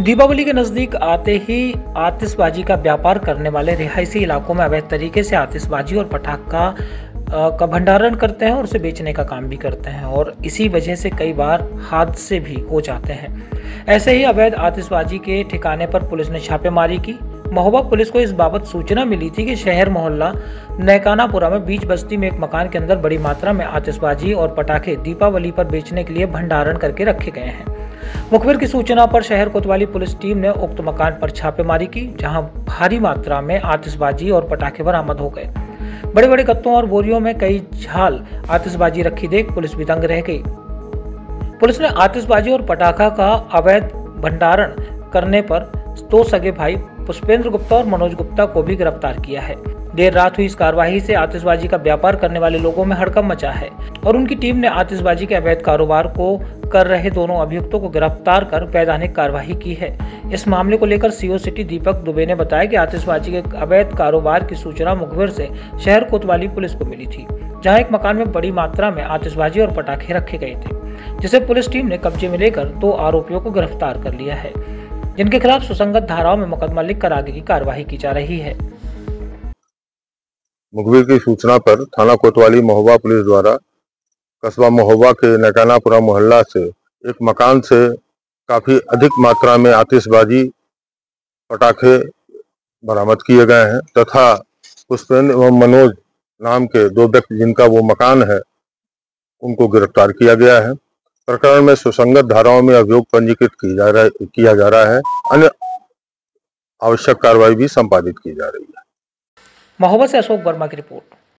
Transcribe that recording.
दीपावली के नज़दीक आते ही आतिशबाजी का व्यापार करने वाले रिहायशी इलाकों में अवैध तरीके से आतिशबाजी और पटाखा का भंडारण करते हैं और उसे बेचने का काम भी करते हैं और इसी वजह से कई बार हादसे भी हो जाते हैं। ऐसे ही अवैध आतिशबाजी के ठिकाने पर पुलिस ने छापेमारी की। महोबा पुलिस को इस बाबत सूचना मिली थी कि शहर मोहल्ला नैकानापुरा में बीच बस्ती में एक मकान के अंदर बड़ी मात्रा में आतिशबाजी और पटाखे दीपावली पर बेचने के लिए भंडारण करके रखे गए हैं। मुखबिर की सूचना पर शहर कोतवाली पुलिस टीम ने उक्त मकान पर छापेमारी की, जहाँ भारी मात्रा में आतिशबाजी और पटाखे बरामद हो गए। बड़े बड़े गत्तों और बोरियों में कई झाल आतिशबाजी रखी देख पुलिस भी दंग रह गई। पुलिस ने आतिशबाजी और पटाखा का अवैध भंडारण करने पर दो सगे भाई पुष्पेंद्र गुप्ता और मनोज गुप्ता को भी गिरफ़्तार किया है। देर रात हुई इस कार्रवाई से आतिशबाजी का व्यापार करने वाले लोगों में हड़कम मचा है और उनकी टीम ने आतिशबाजी के अवैध कारोबार को कर रहे दोनों अभियुक्तों को गिरफ़्तार कर वैधानिक कार्रवाई की है। इस मामले को लेकर सीओ सिटी दीपक दुबे ने बताया कि आतिशबाजी के अवैध कारोबार की सूचना मुखबिर से शहर कोतवाली पुलिस को मिली थी, जहाँ एक मकान में बड़ी मात्रा में आतिशबाजी और पटाखे रखे गए थे, जिसे पुलिस टीम ने कब्जे में लेकर दो आरोपियों को गिरफ़्तार कर लिया है। जिनके खिलाफ सुसंगत धाराओं में मुकदमा लिखकर आगे की कार्यवाही की जा रही है। मुखबिर की सूचना पर थाना कोतवाली महोबा पुलिस द्वारा कस्बा महोबा के नकानापुरा मोहल्ला से एक मकान से काफ़ी अधिक मात्रा में आतिशबाजी पटाखे बरामद किए गए हैं तथा पुष्पेंद्र एवं मनोज नाम के दो व्यक्ति जिनका वो मकान है, उनको गिरफ़्तार किया गया है। प्रकरण में सुसंगत धाराओं में अभियोग पंजीकृत किया जा रहा है। अन्य आवश्यक कार्रवाई भी संपादित की जा रही है। महोबा से अशोक वर्मा की रिपोर्ट।